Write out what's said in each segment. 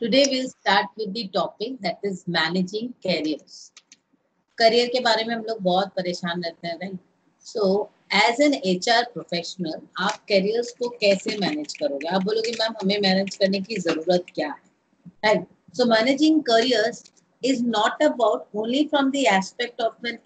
Today we'll start with the topic that is managing careers. Career के बारे में हम लोग बहुत परेशान रहते हैं right so as an HR are professional आप करियर्स को कैसे मैनेज करोगे? आप बोलोगे, मैम, हमें मैनेज करने की ज़रूरत क्या है? Right so managing careers is not about only from the aspect of an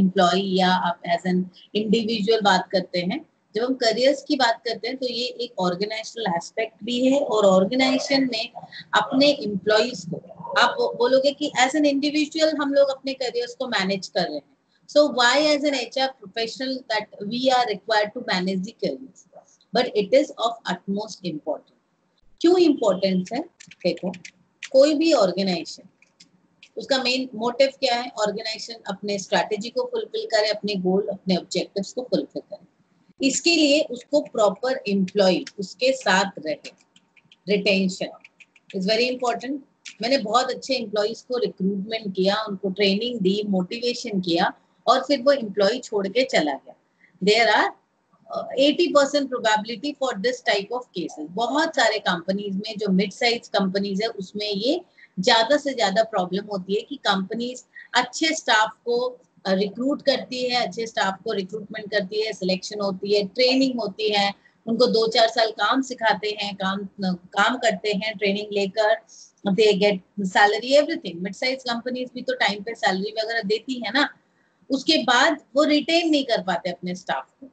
employee या आप एज एन इंडिविजुअल बात करते हैं जब हम करियर्स की बात करते हैं तो ये एक ऑर्गेनाइजेशनल एस्पेक्ट भी है और ऑर्गेनाइजेशन में अपने एम्प्लॉयज़ को, आप बोलोगे कि एज एन इंडिविजुअल हम लोग अपने करियर्स को मैनेज कर रहे हैं। So why as an H R professional that we are required to manage the careers but it is of utmost important क्यों इम्पोर्टेंस है? देखो, कोई भी ऑर्गेनाइजेशन उसका मेन मोटिव क्या है? ऑर्गेनाइजेशन अपने स्ट्रैटेजी को फुलफिल करे, अपने गोल अपने ऑब्जेक्टिव्स को फुलफिल करे। इसके लिए उसको प्रॉपर एम्प्लॉय उसके साथ रहे। रिटेंशन इज़ वेरी इंपॉर्टेंट मैंने बहुत अच्छे एम्प्लॉयज़ को रिक्रूटमेंट किया, उनको ट्रेनिंग दी मोटिवेशन किया और फिर वो एम्प्लॉय छोड़ के चला गया। There are eighty percent probability for this type of cases बहुत सारे कंपनीज़ में जो मिड साइज़ कंपनीज़ है, उसमें ये ज़्यादा से ज़्यादा प्रॉब्लम होती है कि कंपनीज़ अच्छे स्टाफ को रिक्रूट करती है, अच्छे स्टाफ को रिक्रूटमेंट करती है सिलेक्शन होती है ट्रेनिंग होती है, उनको दो चार साल काम सिखाते हैं, काम काम करते हैं ट्रेनिंग लेकर they get salary everything mid size companies भी तो टाइम पे सैलरी वगैरह देती है ना, उसके बाद वो रिटेन नहीं कर पाते अपने स्टाफ को।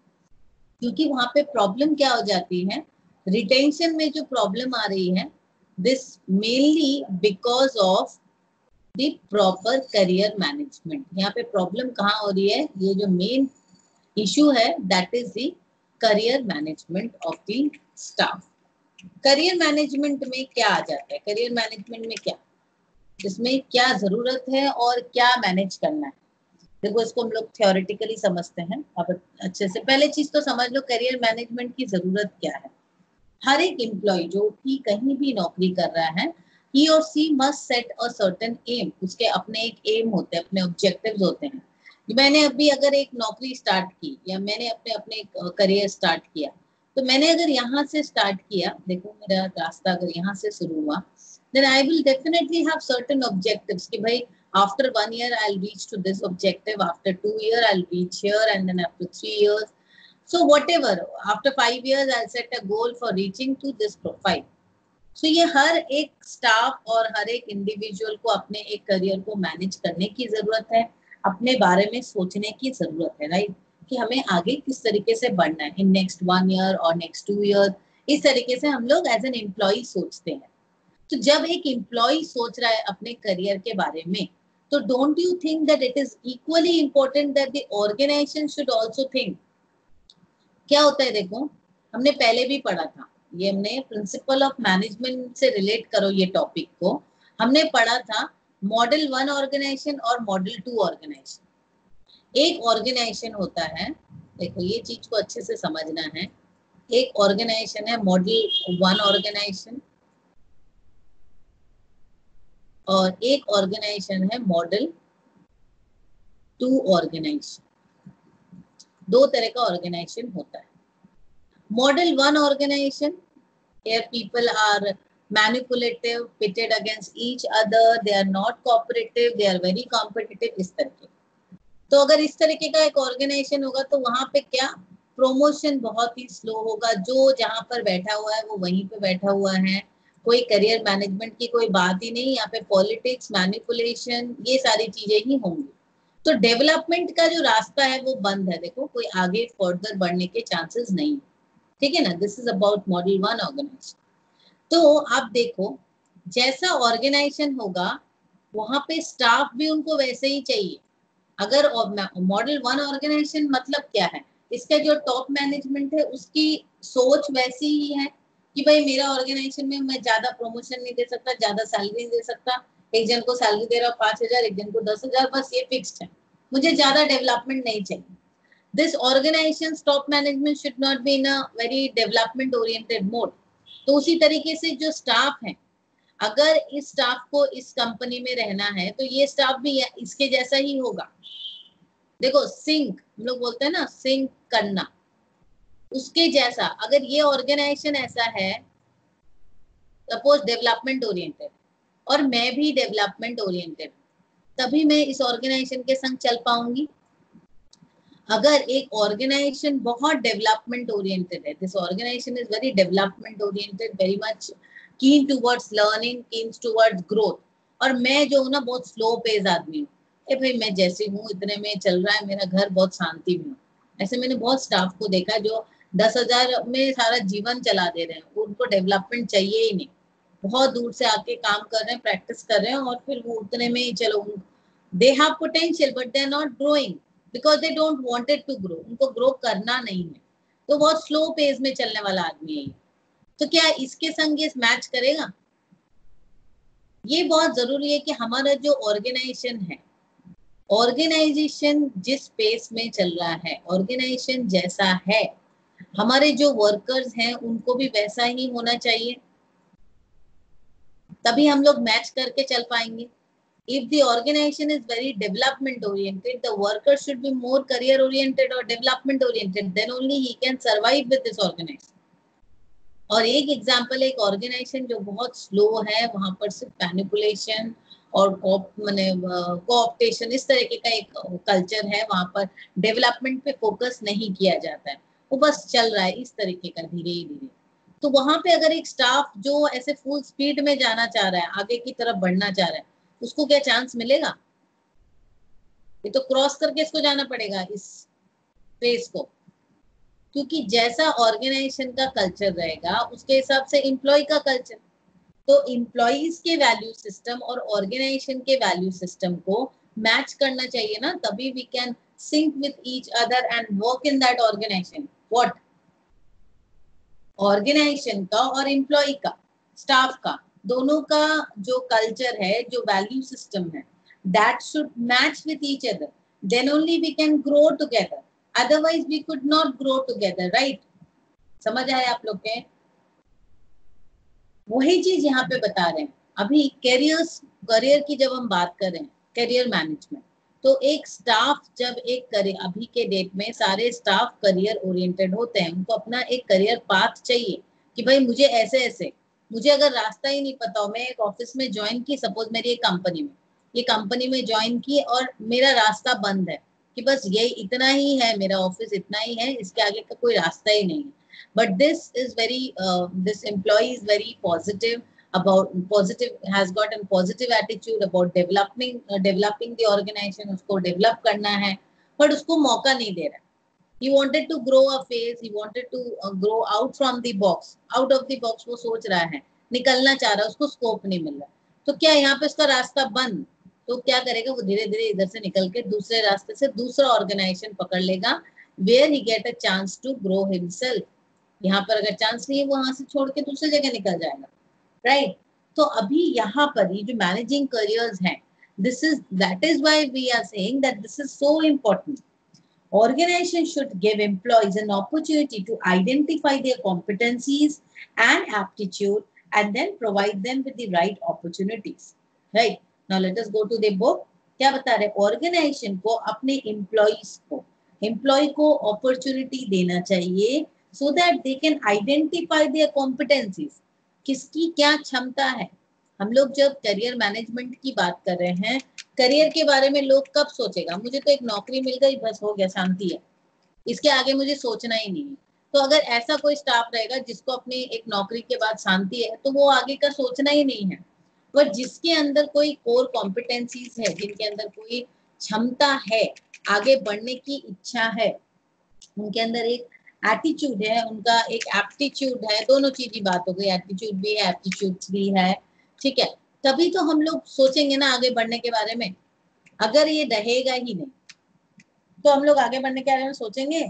क्योंकि वहाँ पे प्रॉब्लम क्या हो जाती है रिटेंशन में जो प्रॉब्लम आ रही है this mainly because of proper career management यहाँ पे प्रॉब्लम कहाँ हो रही है? ये जो मेन इशू है that is the career management of the staff career management में क्या आ जाता है? करियर मैनेजमेंट में क्या? इसमें क्या ज़रूरत है और क्या मैनेज करना है? देखो, इसको हम लोग थियोरिटिकली समझते हैं। अब अच्छे से, पहले चीज़ तो समझ लो करियर मैनेजमेंट की ज़रूरत क्या है? हर एक एम्प्लॉय जो भी कहीं भी नौकरी कर रहा है ही और she must set a certain aim उसके अपने एक एम होते हैं, अपने ऑब्जेक्टिव होते हैं। मैंने अभी अगर एक नौकरी स्टार्ट की, या मैंने अपने अपने करियर स्टार्ट किया तो मैंने अगर यहाँ से स्टार्ट किया, देखो मेरा रास्ता अगर यहाँ से शुरू हुआ then I will definitely have certain objectives कि भाई after one year I reach to this objective after two year I reach here and then after three year so whatever after five year I set a goal for reaching to this profile सो ये हर एक staff और हर एक individual को अपने एक career को manage करने की ज़रूरत है, अपने बारे में सोचने की ज़रूरत है राइट कि हमें आगे किस तरीके से बढ़ना है इन नेक्स्ट वन ईयर और नेक्स्ट टू ईयर इस तरीके से हम लोग एज एन एम्प्लॉय सोचते हैं। तो जब एक एम्प्लॉय सोच रहा है अपने करियर के बारे में तो don't you think that it is equally important that the organisation should also think क्या होता है देखो, हमने पहले भी पढ़ा था ये हमने प्रिंसिपल ऑफ़ मैनेजमेंट से रिलेट करो ये टॉपिक को। हमने पढ़ा था मॉडल वन ऑर्गेनाइजेशन और मॉडल टू ऑर्गेनाइजेशन एक ऑर्गेनाइजेशन होता है, देखो ये चीज़ को अच्छे से समझना है। एक ऑर्गेनाइजेशन है मॉडल वन ऑर्गेनाइजेशन और एक ऑर्गेनाइजेशन है मॉडल टू ऑर्गेनाइजेशन दो तरह का ऑर्गेनाइजेशन होता है। Model 1 organization, here people are manipulative, pitted against each other, they are not cooperative, they are very competitive, इस तरह के तो अगर इस तरीके का एक ऑर्गेनाइजेशन होगा तो वहाँ पे क्या? प्रमोशन बहुत ही स्लो होगा। जो जहाँ पर बैठा हुआ है वो वहीं पे बैठा हुआ है। कोई करियर मैनेजमेंट की कोई बात ही नहीं यहाँ पे पॉलिटिक्स मैनिपुलेशन ये सारी चीज़ें ही होंगी। तो डेवलपमेंट का जो रास्ता है वो बंद है। देखो कोई आगे फर्दर बढ़ने के चांसेस नहीं ठीक है ना? This is about model one organisation तो आप देखो, जैसा ऑर्गेनाइजेशन होगा, वहाँ पे स्टाफ भी उनको वैसे ही चाहिए। अगर मॉडल वन ऑर्गेनाइजेशन मतलब क्या है? इसका जो टॉप मैनेजमेंट है, उसकी सोच वैसी ही है कि भाई मेरा ऑर्गेनाइजेशन में मैं ज़्यादा प्रमोशन नहीं दे सकता, ज़्यादा सैलरी नहीं दे सकता। एक जन को सैलरी दे रहा हूँ, पाँच हज़ार, एक जन को दस हज़ार, बस ये फिक्स्ड है। मुझे ज़्यादा डेवलपमेंट नहीं चाहिए। This organization's top management should not be in a very development oriented mode. तो उसी तरीके से जो स्टाफ है, अगर इस स्टाफ को इस कंपनी में रहना है तो ये स्टाफ भी इसके जैसा ही होगा। देखो सिंक हम लोग बोलते हैं ना सिंक करना। उसके जैसा, अगर ये ऑर्गेनाइजेशन ऐसा है सपोज़ डेवलपमेंट ओरिएंटेड और मैं भी डेवलपमेंट ओरिएंटेड तभी मैं इस ऑर्गेनाइजेशन के संग चल पाऊँगी। अगर एक ऑर्गेनाइजेशन बहुत डेवलपमेंट ओरिएंटेड है this organisation is very development oriented very much keen towards learning keen towards growth और मैं जो हूँ ना, बहुत स्लो पेज आदमी हूँ। ए भाई, मैं जैसे हूँ, इतने में चल रहा है, मेरा घर बहुत शांति में ऐसे मैंने बहुत स्टाफ को देखा जो दस हज़ार में सारा जीवन चला दे रहे हैं, उनको डेवलपमेंट चाहिए ही नहीं। बहुत दूर से आके काम कर रहे हैं प्रैक्टिस कर रहे हैं और फिर वो उतने में ही चलो they have potential but they are not growing because they don't wanted to grow उनको ग्रो करना नहीं है। तो बहुत स्लो पेज में चलने वाला आदमी है तो क्या इसके संग ये मैच करेगा? ये बहुत ज़रूरी है कि हमारा जो ऑर्गेनाइजेशन है ऑर्गेनाइजेशन जिस पेस में चल रहा है ऑर्गेनाइजेशन जैसा है, हमारे जो वर्कर्स हैं, उनको भी वैसा ही होना चाहिए। तभी हम लोग मैच करके चल पाएँगे। If the organization is very development oriented, the worker should be more career oriented or development oriented, then only he can survive with this organization. और एक एग्जांपल एक ऑर्गेनाइजेशन जो बहुत स्लो है, वहाँ पर सिर्फ़ मैनिपुलेशन और मैंने कोऑप्टेशन इस तरीके का एक कल्चर है, वहाँ पर डेवलपमेंट पे फोकस नहीं किया जाता है। वो बस चल रहा है, इस तरीके का धीरे ही धीरे। तो वहाँ पे अगर एक स्टाफ जो ऐसे फुल स्पीड में जाना चाह रहा है, आगे की तरफ़ बढ़ना चाह रहा है उसको क्या चांस मिलेगा? ये तो क्रॉस करके इसको जाना पड़ेगा, इस फ़ेज़ को। क्योंकि जैसा ऑर्गेनाइजेशन का कल्चर रहेगा, उसके हिसाब से एम्प्लॉय का कल्चर तो एम्प्लॉयज़ के वैल्यू सिस्टम और ऑर्गेनाइजेशन के वैल्यू सिस्टम को मैच करना चाहिए ना, तभी we can sync with each other and work in that organisation what organisation का और एम्प्लॉय का स्टाफ का। दोनों का जो कल्चर है, जो वैल्यू सिस्टम है that should match with each other then only we can grow together otherwise we could not grow together right समझ आए आप लोग के? वही चीज़ यहाँ पे बता रहे हैं। अभी करियर्स करियर की जब हम बात कर रहे हैं करियर मैनेजमेंट तो एक स्टाफ जब एक करियर अभी के डेट में सारे स्टाफ करियर ओरिएंटेड होते हैं, उनको अपना एक करियर पाथ चाहिए कि भाई मुझे ऐसे ऐसे मुझे अगर रास्ता ही नहीं पता हो मैं एक ऑफ़िस में ज्वाइन की सपोज़ मेरी एक कंपनी में ये कंपनी में ज्वाइन की और मेरा रास्ता बंद है कि बस यही इतना ही है मेरा ऑफ़िस इतना ही है इसके आगे का कोई रास्ता ही नहीं है but this is very uh, this employee is very about positive has got a positive attitude about developing uh, developing the organization usko develop karna hai but usko mauka nahi de raha he wanted to grow a phase he wanted to uh, grow out from the box. Out of the वो सोच रहा है निकलना चाह रहा है उसको scope नहीं मिल रहा तो क्या यहाँ पे उसका रास्ता बंद? तो क्या करेगा वो धीरे धीरे इधर से निकल के दूसरे रास्ते से दूसरा ऑर्गेनाइजेशन पकड़ लेगा where he get a chance to grow himself यहाँ पर अगर चांस नहीं है वो वहाँ से छोड़ के दूसरी जगह निकल जाएगा। राइट तो अभी यहाँ पर ये जो मैनेजिंग करियर्स हैं this is that is why we are saying that this is so important. Organization should give employees an opportunity to identify their competencies and aptitude and then provide them with the right opportunities right now let us go to the book क्या बता रहे organisation को अपने employees को employ को opportunity देना चाहिए so that they can identify their competencies किसकी क्या क्षमता है हम लोग जब करियर मैनेजमेंट की बात कर रहे हैं करियर के बारे में लोग कब सोचेगा? मुझे तो एक नौकरी मिल गई, बस हो गया, शांति है। इसके आगे मुझे सोचना ही नहीं है। तो अगर ऐसा कोई स्टाफ रहेगा जिसको अपनी एक नौकरी के बाद शांति है तो वो आगे का सोचना ही नहीं है। पर जिसके अंदर कोई कोर कॉम्पिटेंसीज है, जिनके अंदर कोई क्षमता है, आगे बढ़ने की इच्छा है, उनके अंदर एक एटीट्यूड है, उनका एक एप्टीट्यूड है, दोनों चीज़ की बात हो गई। एटीट्यूड भी है एप्टीट्यूड भी है। ठीक है? तभी तो हम लोग सोचेंगे ना आगे बढ़ने के बारे में। अगर ये रहेगा ही नहीं तो हम लोग आगे बढ़ने के बारे में सोचेंगे?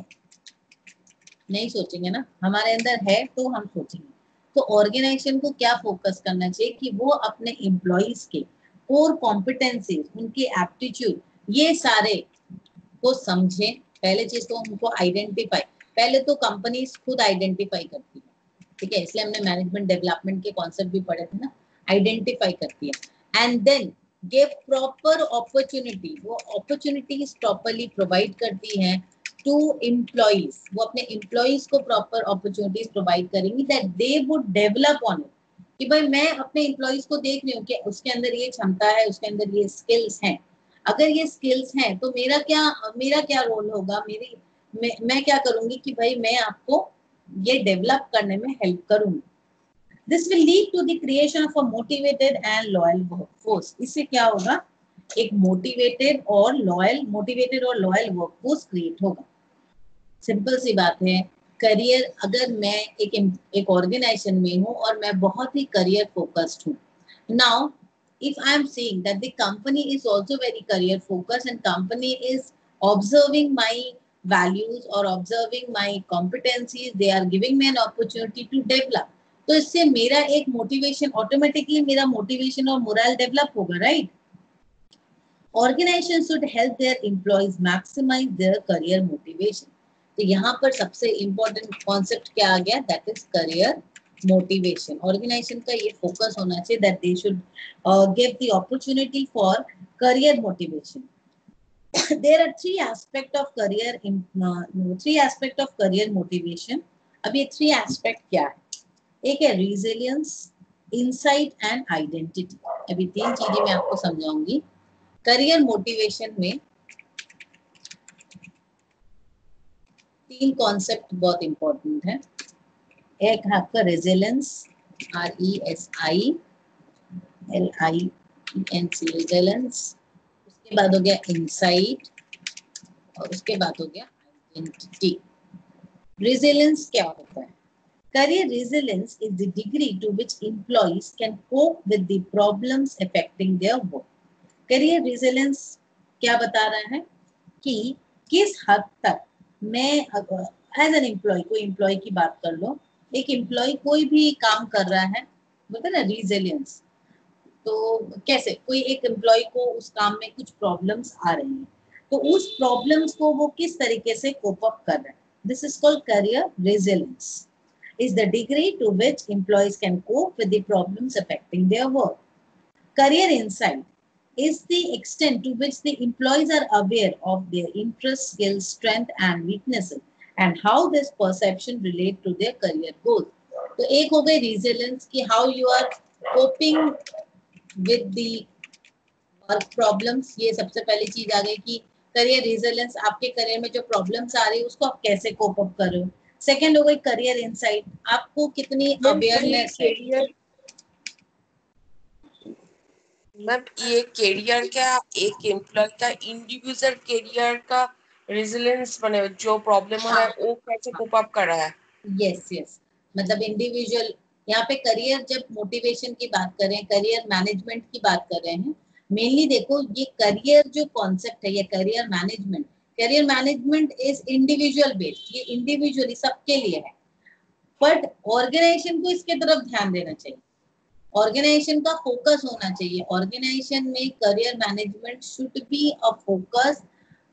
नहीं सोचेंगे ना। हमारे अंदर है तो हम सोचेंगे। तो ऑर्गेनाइजेशन को क्या फोकस करना चाहिए कि वो अपने एम्प्लॉयज़ के कोर कॉम्पिटेंसीज उनके एप्टीट्यूड ये सारे को समझे। पहले चीज़ तो उनको आइडेंटिफाई पहले तो कंपनीज़ खुद आइडेंटिफाई करती है। ठीक है? इसलिए हमने मैनेजमेंट डेवलपमेंट के कॉन्सेप्ट भी पढ़े थे ना। आइडेंटिफाई करती है. And then give proper opportunity वो अपॉर्चुनिटीज़ प्रॉपरली प्रोवाइड करती है टू एम्प्लॉयज़ वो अपने एम्प्लॉयज़ को प्रॉपर अपॉर्चुनिटीज़ प्रोवाइड करेंगी that they would develop on it कि भाई मैं अपने एम्प्लॉयज़ को देख रही हूँ कि उसके अंदर ये क्षमता है उसके अंदर ये स्किल्स हैं. अगर ये स्किल्स हैं तो मेरा क्या मेरा क्या रोल होगा? मेरी मैं, मैं क्या करूँगी कि भाई मैं आपको ये डेवलप करने में हेल्प करूँगी. This will lead to the of a motivated and loyal workforce इससे क्या होगा? एक मोटिवेटेड और लॉयल मोटिवेटेड और लॉयल वर्कफोर्स क्रिएट होगा। सिंपल सी बात है। करियर अगर मैं एक एक ऑर्गेनाइजेशन में हूँ और मैं बहुत ही करियर फोकस्ड हूँ। Now if I am seeing that the company is also very career focused and company is observing my values or observing my competencies, they are giving me an opportunity to develop. तो इससे मेरा एक motivation automatically मेरा motivation और moral develop होगा right organisation should help their employees maximise their career motivation तो यहाँ पर सबसे इम्पोर्टेंट कॉन्सेप्ट क्या आ गया? That is career motivation organisation का ये फोकस होना चाहिए that they should give the opportunity for career motivation three aspect of career in uh, three aspect of career motivation. अब ये थ्री एस्पेक्ट क्या है? एक है रिजिलियंस इनसाइट एंड आइडेंटिटी अभी तीन चीज़ें मैं आपको समझाऊँगी। करियर मोटिवेशन में तीन कॉन्सेप्ट बहुत इंपॉर्टेंट है। एक है आपका resilience R E S I L I N C resilience उसके बाद हो गया इनसाइट और उसके बाद हो गया आइडेंटिटी रेजिलेंस क्या होता है? Career resilience is the degree to which employees can cope with the problems affecting their work. Career resilience क्या बता रहा है? कि किस हद तक मैं एज एन एम्प्लॉय कोई एम्प्लॉय की बात कर लो, एक एम्प्लॉय कोई भी काम कर रहा है, बोलते ना रिजिलियंस तो कैसे? कोई एक एम्प्लॉय को उस काम में कुछ प्रॉब्लम्स आ रही हैं तो उस प्रॉब्लम्स को वो किस तरीके से कोप अप कर रहे हैं? This is called career resilience is the degree to which employees can cope with the problems affecting their work. Career insight is the extent to which the employees are aware of their interests, skills, strength, and weaknesses, and how this perception relate to their career goals. तो एक हो गई resilience कि how you are coping with the work problems ये सबसे पहली चीज आ गई कि करियर resilience आपके करियर में जो प्रॉब्लम्स आ रही है उसको आप कैसे कोप अप कर रहे हो सेकेंड हो गई करियर इनसाइट आपको कितनी अवेयरनेस है? मैम ये कैरियर का एक एम्प्लॉय का इंडिविजुअल कैरियर का रेजिलेंस बने जो प्रॉब्लम हाँ. है हाँ। वो कैसे कोप अप कर रहा है? यस यस मतलब इंडिविजुअल यहाँ पे करियर जब मोटिवेशन की बात कर रहे हैं करियर मैनेजमेंट की बात कर रहे हैं मेनली देखो ये करियर जो कॉन्सेप्ट है ये career management career management is individual based ये इंडिविजुअली सबके लिए है। बट ऑर्गेनाइजेशन को इसके तरफ़ ध्यान देना चाहिए। ऑर्गेनाइजेशन का फोकस होना चाहिए। ऑर्गेनाइजेशन में career management should be a focus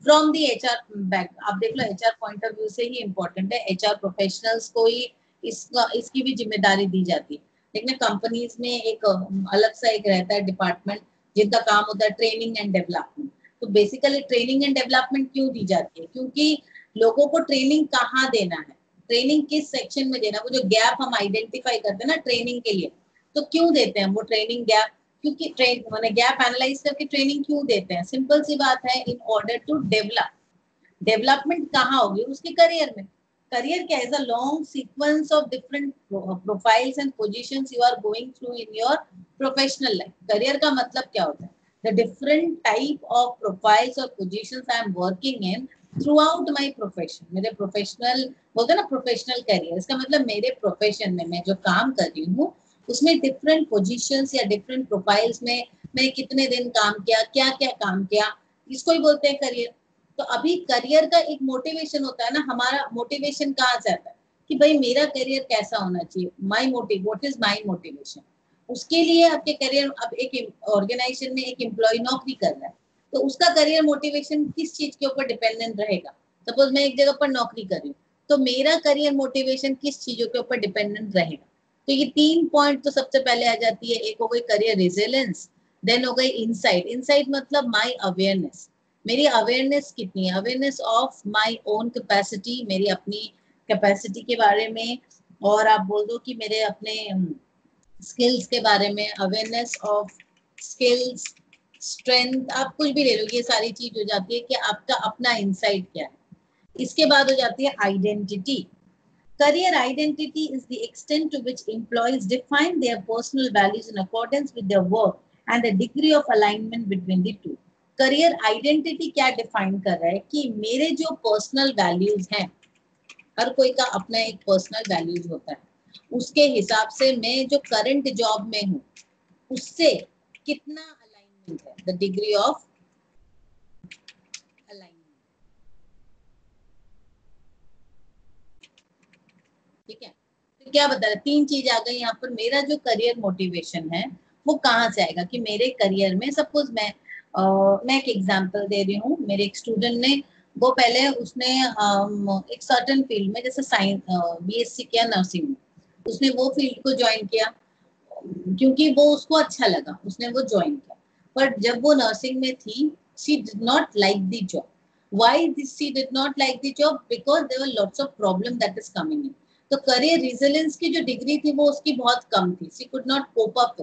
from the H R back आप देख लो H R point of view से ही इम्पोर्टेंट है। एच आर प्रोफेशनल्स को ही इसका, इसकी भी ज़िम्मेदारी दी जाती है। लेकिन कंपनीज़ में एक, अलग सा एक रहता है डिपार्टमेंट जिनका काम होता है ट्रेनिंग एंड डेवलपमेंट तो बेसिकली ट्रेनिंग एंड डेवलपमेंट क्यों दी जाती है? क्योंकि लोगों को ट्रेनिंग कहाँ देना है? ट्रेनिंग किस सेक्शन में देना वो जो गैप हम आइडेंटिफाई करते हैं ना ट्रेनिंग के लिए तो क्यों देते हैं वो ट्रेनिंग गैप क्योंकि ट्रेन मैंने गैप एनालाइज करके ट्रेनिंग क्यों देते हैं? सिंपल सी बात है in order to develop development कहाँ होगी? उसके करियर में। करियर क्या a long sequence of different profiles and positions you are going through in your professional life career का मतलब क्या होता है? The different type of profiles or positions I am working in throughout my profession मेरे professional बोलते ना professional career इसका मतलब मेरे profession में मैं जो काम कर रही हूँ उसमें different positions या different profiles में मैंने कितने दिन काम किया क्या क्या काम किया इसको ही बोलते हैं करियर तो अभी करियर का एक मोटिवेशन होता है ना हमारा मोटिवेशन कहाँ से आता है कि भाई मेरा करियर कैसा होना चाहिए my motive what is my motivation उसके लिए आपके करियर अब एक ऑर्गेनाइजेशन में एक एम्प्लॉय नौकरी कर रहा है। तो उसका करियर मोटिवेशन किस चीज़ के ऊपर डिपेंडेंट रहेगा? सपोज़ मैं एक जगह पर नौकरी कर रही हूँ तो मेरा करियर मोटिवेशन किस चीज़ों के ऊपर डिपेंडेंट रहेगा? तो ये तीन पॉइंट तो सबसे पहले आ जाती है, एक हो गई करियर रेजिलेंस देन हो गई इनसाइट इनसाइट मतलब माई अवेयरनेस मेरी अवेयरनेस कितनी है? Awareness of my own capacity मेरी अपनी कैपेसिटी के बारे में, और आप बोल दो कि मेरे अपने स्किल्स के बारे में अवेयरनेस ऑफ़ स्किल्स स्ट्रेंथ आप कुछ भी ले लो, ये सारी चीज़ हो जाती है कि आपका अपना इंसाइट क्या है। इसके बाद हो जाती है identity career identity is the extent to which employees define their personal values in accordance with work and the degree of alignment between the two career identity क्या डिफाइन कर रहा है कि मेरे जो पर्सनल वैल्यूज़ हैं, हर कोई का अपना एक पर्सनल वैल्यूज़ होता है। उसके हिसाब से मैं जो करंट जॉब में हूँ उससे कितना अलाइनमेंट है? द डिग्री ऑफ़ अलाइनमेंट ठीक है? तो क्या बता रहे? तीन चीज़ आ गई यहाँ पर। मेरा जो करियर मोटिवेशन है वो कहाँ से आएगा? कि मेरे करियर में सपोज़ मैं आ, मैं एक एग्जांपल दे रही हूँ। मेरे एक स्टूडेंट ने वो पहले उसने आ, एक सर्टन फ़ील्ड में जैसे साइंस बीएससी किया नर्सिंग में। उसने वो फ़ील्ड को ज्वाइन किया, क्योंकि वो उसको अच्छा लगा, उसने वो ज्वाइन किया। बट जब वो नर्सिंग में थी she did not like the job why this she did not like the job? Because there were lots of problem that is coming in तो करियर रिजिलेंस की जो डिग्री थी, वो उसकी बहुत कम थी। She could not cope up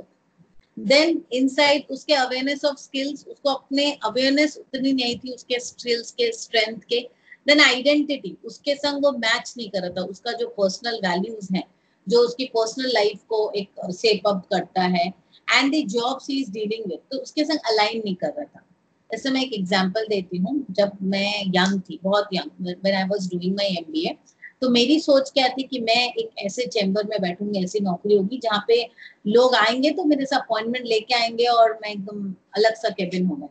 then inside उसके अवेयरनेस ऑफ़ स्किल्स उसको अपने अवेयरनेस उतनी नहीं थी, उसके स्किल्स के स्ट्रेंथ के। देन आइडेंटिटी उसके संग वो मैच नहीं कर रहा था। उसका जो पर्सनल वैल्यूज़ हैं जो उसकी पर्सनल लाइफ को एक सेप अप करता है and the job she is dealing with तो उसके संग अलाइन नहीं कर रहा था। जैसे मैं एक एग्जांपल देती हूँ, जब मैं यंग थी, बहुत young when I was doing my MBA तो मेरी सोच क्या थी कि मैं एक ऐसे चैम्बर में बैठूँगी, ऐसी नौकरी होगी, जहाँ पे लोग आएँगे तो मेरे से अपॉइंटमेंट लेके आएँगे और मैं एकदम अलग सा केबिन होगा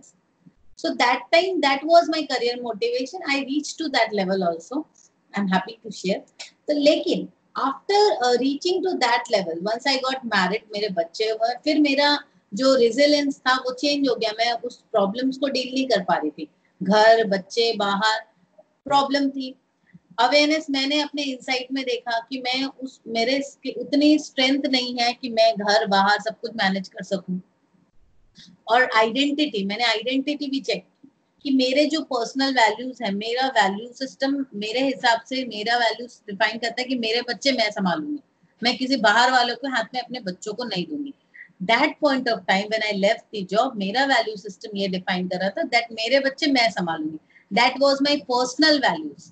so that time that was my career motivation I reach to that level also I am happy to share तो लेकिन after reaching to that level once I got married मेरे बच्चे हुए, फिर मेरा जो रेजिलेंस था, वो चेंज हो गया। मैं उस प्रॉब्लम्स को डील नहीं कर पा रही थी। घर, बच्चे, बाहर प्रॉब्लम थी। अवेयरनेस मैंने अपने इंसाइट में देखा कि मैं उस, मेरे उतनी स्ट्रेंथ नहीं है कि मैं घर, बाहर सब कुछ मैनेज कर सकूँ। और आइडेंटिटी मैंने आइडेंटिटी भी चेक की मेरे जो पर्सनल वैल्यूज़ है, मेरा वैल्यू सिस्टम मेरे हिसाब से मेरा वैल्यूज़ डिफाइन करता है कि मेरे बच्चे मैं संभालूँगी। मैं किसी बाहर वालों के हाथ में अपने बच्चों को नहीं दूँगी। That point of time when I left the job मेरा वैल्यू सिस्टम ये डिफाइन कर रहा था दैट मेरे बच्चे मैं संभालूँगी। That was my personal values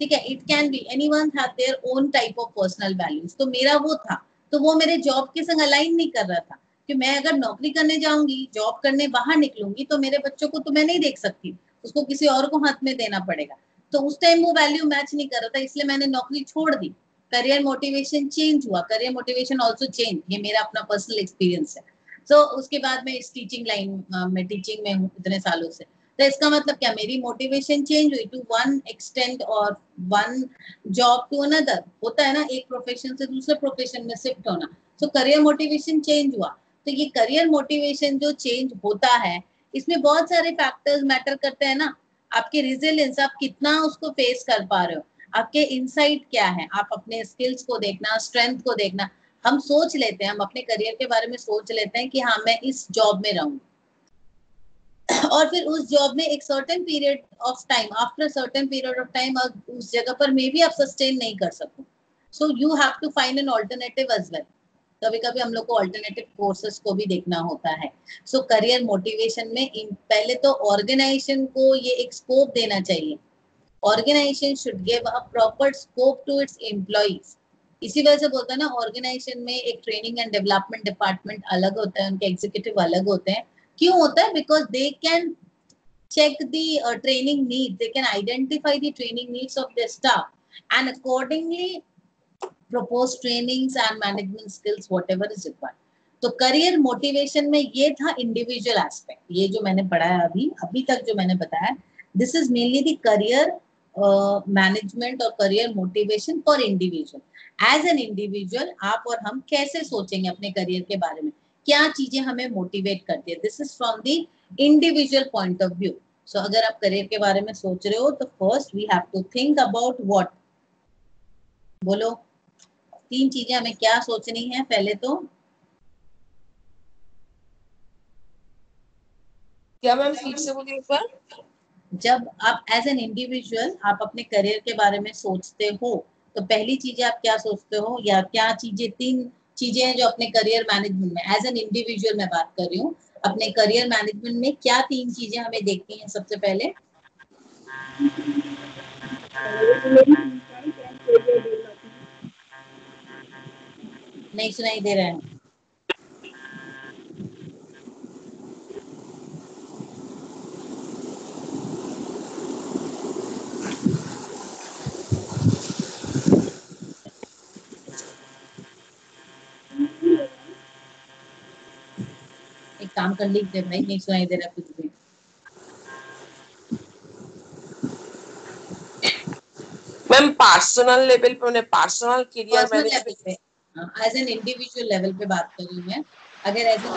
ठीक है? It can be any one their own type of personal values तो मेरा वो था। तो वो मेरे जॉब के संग अलाइन नहीं कर रहा था। कि मैं अगर नौकरी करने जाऊँगी जॉब करने बाहर निकलूँगी तो मेरे बच्चों को तो मैं नहीं देख सकती। उसको किसी और को हाथ में देना पड़ेगा। तो उस टाइम वो वैल्यू मैच नहीं कर रहा था इसलिए मैंने नौकरी छोड़ दी। करियर मोटिवेशन चेंज हुआ। करियर मोटिवेशन ऑल्सो चेंज ये मेरा अपना पर्सनल एक्सपीरियंस है। सो so, उसके बाद मैं इस टीचिंग लाइन में टीचिंग में हूँ इतने सालों से। तो इसका मतलब क्या? मेरी मोटिवेशन चेंज हुई टू वन एक्सटेंट और वन जॉब टू अनदर होता है ना एक प्रोफेशन से दूसरे प्रोफेशन में शिफ्ट होना। सो करियर मोटिवेशन चेंज हुआ। तो ये करियर मोटिवेशन जो चेंज होता है, इसमें बहुत सारे फैक्टर्स मैटर करते हैं ना। आपके रिजिलेंस आप कितना उसको फेस कर पा रहे हो? आपके इनसाइट क्या है? आप अपने स्किल्स को देखना स्ट्रेंथ को देखना। हम सोच लेते हैं, हम अपने करियर के बारे में सोच लेते हैं कि हाँ मैं इस जॉब में रहूँगी और फिर उस जॉब में एक certain period of time after certain period of time उस जगह पर मे भी आप सस्टेन नहीं कर सको। So you have to find an alternative as well कभी कभी हम लोग को ऑल्टरनेटिव कोर्सेज को भी देखना होता है। सो करियर मोटिवेशन में इन, पहले तो ऑर्गेनाइजेशन को ये एक स्कोप देना चाहिए। Organisation should give a proper scope to its employees इसी वजह से बोलता है ना ऑर्गेनाइजेशन में एक ट्रेनिंग एंड डेवलपमेंट डिपार्टमेंट अलग होता है उनके एग्जीक्यूटिव अलग होते हैं। क्यों होता है? Because they can check the uh, training needs they can identify the training needs of their staff and accordingly propose trainings and management skills, whatever is required. तो करियर मोटिवेशन में ये था इंडिविजुअल एस्पेक्ट ये जो मैंने पढ़ाया अभी अभी तक जो मैंने बताया this is mainly the career management और career motivation for individual as an individual आप और हम कैसे सोचेंगे अपने करियर के बारे में? क्या चीज़ें हमें मोटिवेट करती है? This is from the individual point of view so अगर आप करियर के बारे में सोच रहे हो तो first we have to think about what बोलो। तीन चीज़ें हमें क्या सोचनी है? पहले तो क्या मैम फिर से बोलिए एक बार? जब आप एज एन इंडिविजुअल आप अपने करियर के बारे में सोचते हो तो पहली चीज़ें आप क्या सोचते हो? या क्या चीज़ें तीन चीज़ें हैं जो अपने करियर मैनेजमेंट में एज एन इंडिविजुअल मैं बात कर रही हूँ अपने करियर मैनेजमेंट में क्या तीन चीज़ें हमें देखनी है सबसे पहले? नहीं सुनाई दे रहा है। एक काम कर लीजिए भाई नहीं सुनाई दे रहा कुछ भी। मैम पर्सनल लेवल पे उन्हें personal career management as an individual level पे बात कर रही हूँ मैं। अगर एज एन